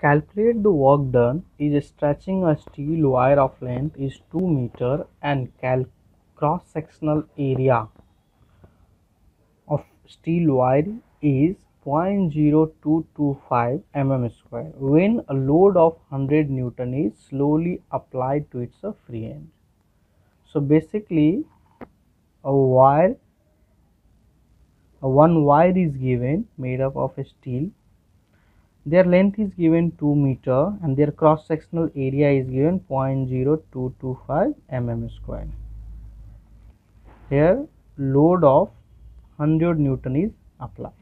Calculate the work done is stretching a steel wire of length is 2 meter and cross sectional area of steel wire is 0.0225 mm square when a load of 100 newton is slowly applied to its free end. So basically a wire a one wire is given made up of a steel their length is given 2 meter and their cross sectional area is given 0.0225 mm square. Here load of 100 newton is applied.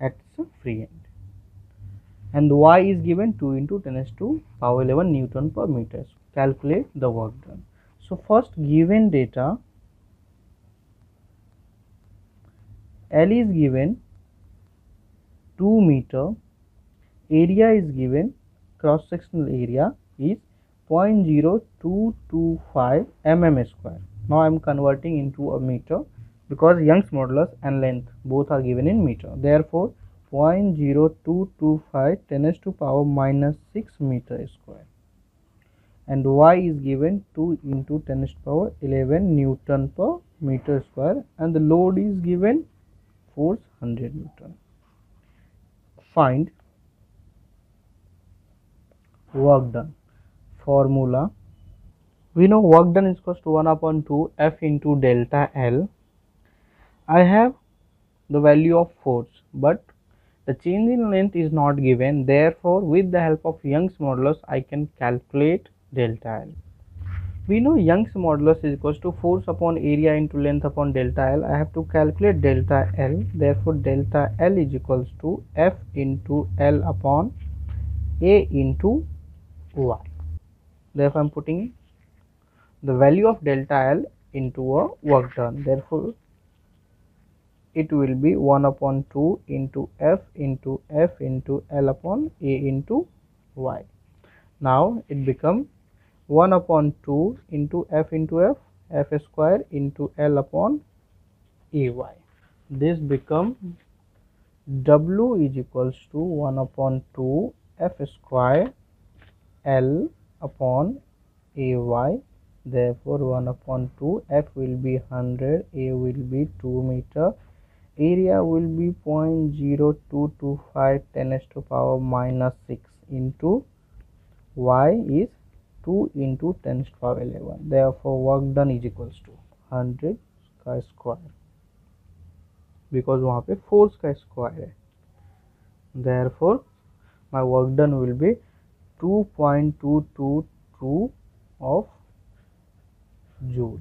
At free end. And y is given 2 into 10 to power 11 newton per meter. So calculate the work done. So first given data L is given 2 meter area is given cross sectional area is 0.0225 mm square. Now i am converting into a meter because young's modulus and length both are given in meter. Therefore 0.0225 10 to power minus 6 meter square. And y is given 2 into 10 to power 11 newton per meter square. And the load is given force 100 newton. Find work done. Formula. We know work done is equals to 1 upon 2 f into delta l. I have the value of force but the change in length is not given. Therefore with the help of young's modulus i can calculate delta l. We know young's modulus is equals to force upon area into length upon delta l. I have to calculate delta l. Therefore delta l is equals to f into l upon a into y. Therefore i'm putting the value of delta l into a work done. Therefore it will be 1 upon 2 into f into f into l upon a into y. Now it becomes 1 upon 2 into f into f f square into l upon ay this become w is equals to 1 upon 2 f square L upon AY therefore 1 upon 2 F will be 100 A will be 2 meter area will be 0.0225 10 to power minus 6 into Y is 2 into 10 to power 11 therefore work done is equals to 100 का square because वहाँ पे force का square है therefore my work done will be 2.222 of joule